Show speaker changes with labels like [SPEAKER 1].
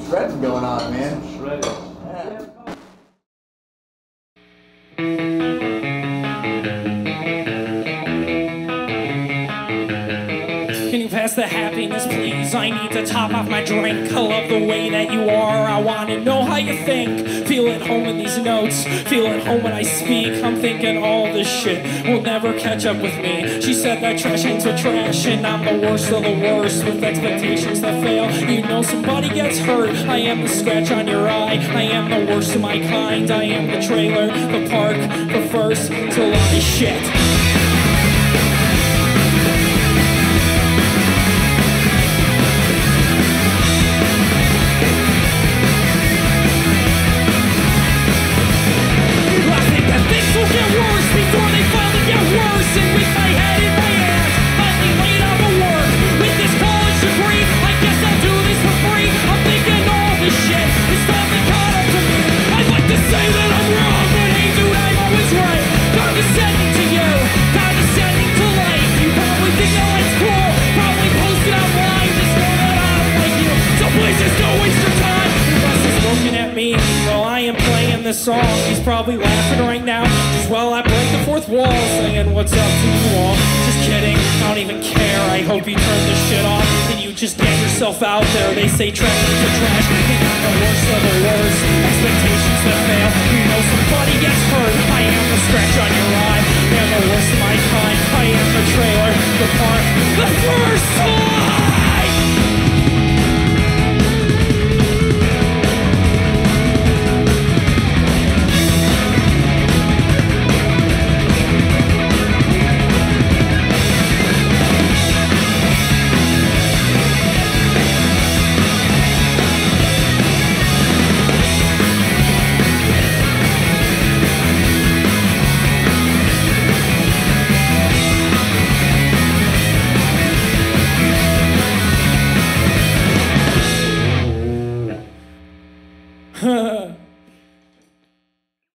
[SPEAKER 1] some shredding going on, man.
[SPEAKER 2] Shredded.
[SPEAKER 1] Yeah.
[SPEAKER 3] Can you pass the happiness, please? I need to top off my drink. I love the way that you are. I want to know how you think. Feel at home in these notes. Feel at home when I speak. I'm thinking all this shit will never catch up with me. She said that trash ain't so trash, and I'm the worst of the worst with expectations that fail. You know somebody gets hurt. I am the scratch on your eye. I am the worst of my kind. I am the trailer, the park, the first to lie. Shit. This song. He's probably laughing right now. As well, I break the fourth wall, saying, What's up to you all? Just kidding, I don't even care. I hope you turn this shit off and you just get yourself out there. They say trash a trash, I'm the worst of the worst. Expectations that fail. You know somebody gets hurt. I am the scratch on your eye. Am the worst of my kind. I am the trailer, the part, the first. 呵 呵